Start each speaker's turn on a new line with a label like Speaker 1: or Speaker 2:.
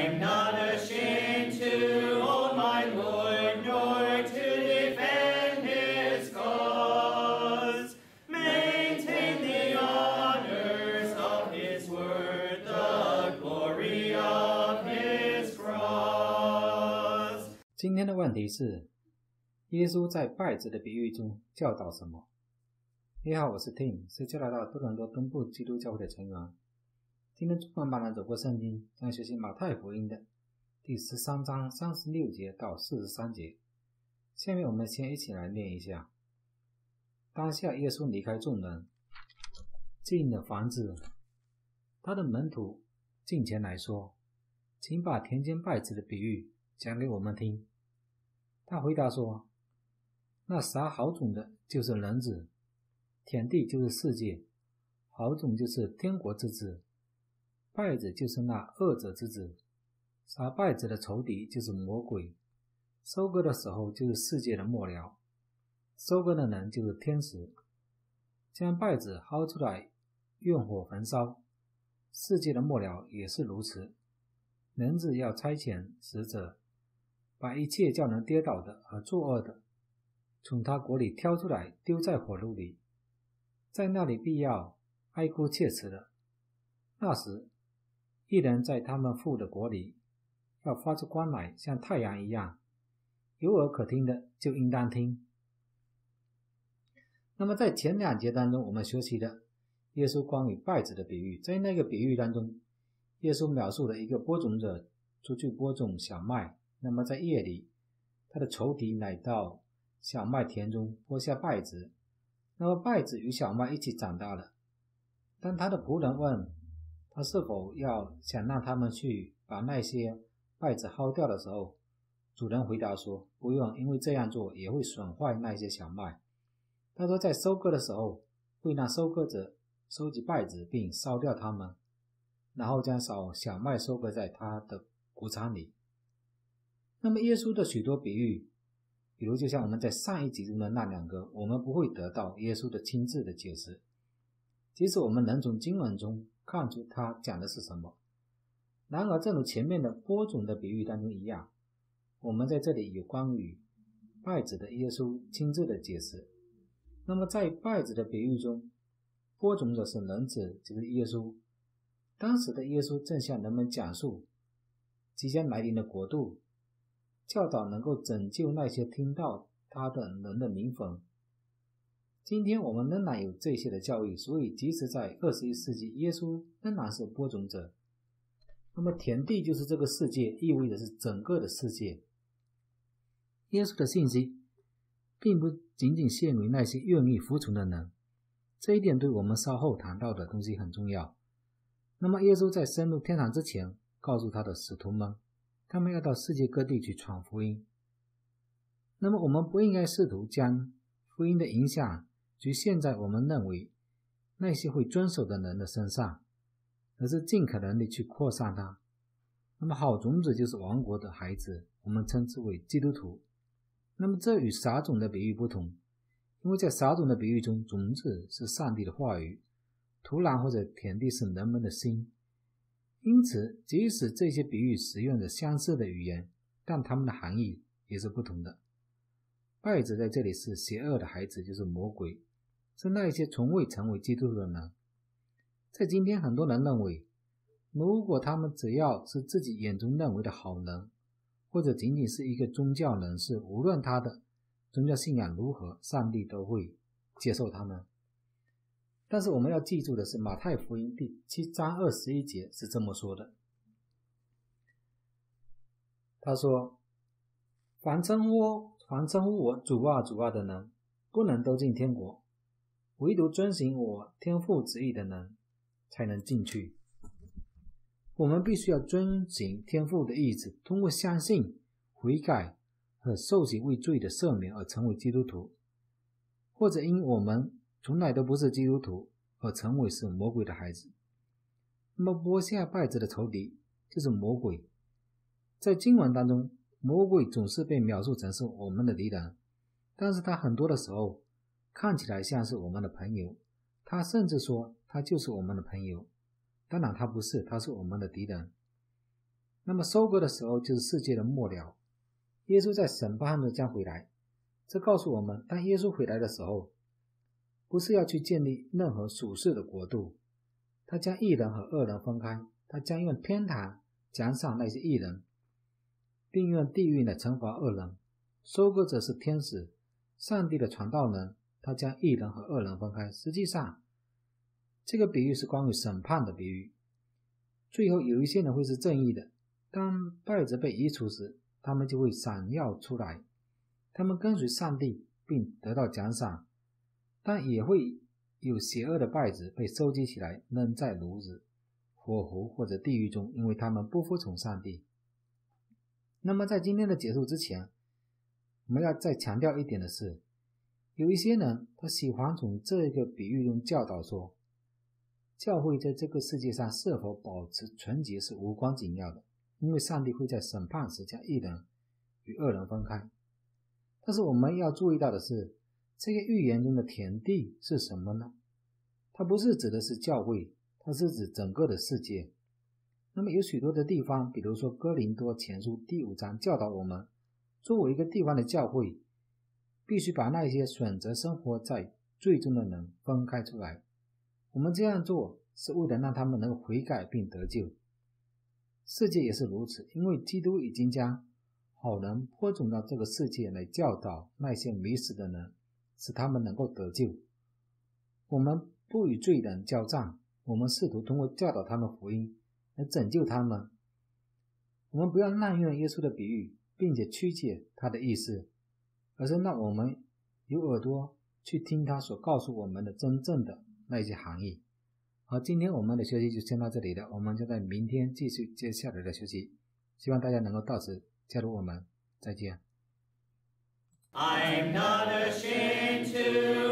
Speaker 1: I'm not ashamed to own my Lord, nor to defend his cause. Maintain the honors of his word, the glory of his cross.
Speaker 2: 今天的问题是：耶稣在拜子的比喻中教导什么？你好，我是 Tim，是加拿大多伦多东部基督教会的成员。 今天中文版的走过圣经将学习马太福音的第十三章三十六节到四十三节。下面我们先一起来念一下。当下耶稣离开众人，进了房子，他的门徒进前来说：“请把田间稗子的比喻讲给我们听。”他回答说：“那撒好种的，就是人子。”田地就是世界，好种就是天国之子，败子就是那恶者之子，杀败子的仇敌就是魔鬼，收割的时候就是世界的末了，收割的人就是天使，将败子薅出来用火焚烧，世界的末了也是如此，人子要差遣使者，把一切叫人跌倒的和作恶的，从他国里挑出来丢在火炉里。在那里必要哀哭切齿的。那时，一人在他们父的国里，要发出光来，像太阳一样。有耳可听的，就应当听。那么，在前两节当中，我们学习的耶稣关于稗子的比喻，在那个比喻当中，耶稣描述了一个播种者出去播种小麦，那么在夜里，他的仇敌来到小麦田中播下稗子。那么稗子与小麦一起长大了。当他的仆人问他是否要想让他们去把那些稗子薅掉的时候，主人回答说：“不用，因为这样做也会损坏那些小麦。”他说：“在收割的时候，会让收割者收集稗子并烧掉它们，然后将小小麦收割在他的谷仓里。”那么耶稣的许多比喻。比如，就像我们在上一集中的那两个，我们不会得到耶稣的亲自的解释，即使我们能从经文中看出他讲的是什么。然而，正如前面的播种的比喻当中一样，我们在这里有关于稗子的耶稣亲自的解释。那么，在稗子的比喻中，播种者是人子，就是耶稣。当时的耶稣正向人们讲述即将来临的国度。教导能够拯救那些听到他的人的灵魂。今天我们仍然有这些的教育，所以即使在二十一世纪，耶稣仍然是播种者。那么田地就是这个世界，意味着是整个的世界。耶稣的信息并不仅仅限于那些愿意服从的人，这一点对我们稍后谈到的东西很重要。那么耶稣在升入天堂之前，告诉他的使徒们。他们要到世界各地去传福音，那么我们不应该试图将福音的影响局限在我们认为那些会遵守的人的身上，而是尽可能的去扩散它。那么好种子就是王国的孩子，我们称之为基督徒。那么这与撒种的比喻不同，因为在撒种的比喻中，种子是上帝的话语，土壤或者田地是人们的心。因此，即使这些比喻使用着相似的语言，但它们的含义也是不同的。败子在这里是邪恶的孩子，就是魔鬼，是那一些从未成为基督徒的人。在今天，很多人认为，如果他们只要是自己眼中认为的好人，或者仅仅是一个宗教人士，无论他的宗教信仰如何，上帝都会接受他们。但是我们要记住的是，《马太福音》第七章二十一节是这么说的：“他说，凡称呼凡称呼我主啊主啊的人，不能都进天国；唯独遵行我天父旨意的人，才能进去。我们必须要遵行天父的意志，通过相信、悔改和受洗为罪的赦免而成为基督徒，或者因我们。”从来都不是基督徒，而成为是魔鬼的孩子。那么播下败子的仇敌就是魔鬼。在经文当中，魔鬼总是被描述成是我们的敌人，但是他很多的时候看起来像是我们的朋友。他甚至说他就是我们的朋友，当然他不是，他是我们的敌人。那么收割的时候就是世界的末了，耶稣在审判中将回来。这告诉我们，当耶稣回来的时候，不是要去建立任何属世的国度，他将义人和恶人分开，他将用天堂奖赏那些义人，并用地狱来惩罚恶人。收割者是天使，上帝的传道人，他将一人和二人分开。实际上，这个比喻是关于审判的比喻。最后有一些人会是正义的，当败者被移除时，他们就会闪耀出来，他们跟随上帝并得到奖赏。但也会有邪恶的败子被收集起来扔在炉子、火湖或者地狱中，因为他们不服从上帝。那么在今天的结束之前，我们要再强调一点的是，有一些人他喜欢从这个比喻中教导说。教会在这个世界上是否保持纯洁是无关紧要的，因为上帝会在审判时将一人与二人分开。但是我们要注意到的是，这个预言中的田地是什么呢？它不是指的是教会，它是指整个的世界。那么有许多的地方，比如说哥林多前书第五章教导我们，作为一个地方的教会，必须把那些选择生活在最终的人分开出来。我们这样做是为了让他们能够悔改并得救。世界也是如此，因为基督已经将好人播种到这个世界来教导那些迷失的人，使他们能够得救。我们不与罪人交战，我们试图通过教导他们福音来拯救他们。我们不要滥用耶稣的比喻，并且曲解他的意思，而是让我们有耳朵去听他所告诉我们的真正的。那些含义。好，今天我们的学习就先到这里了，我们就在明天继续接下来的学习。希望大家能够到此加入我们，再见。I'm not ashamed.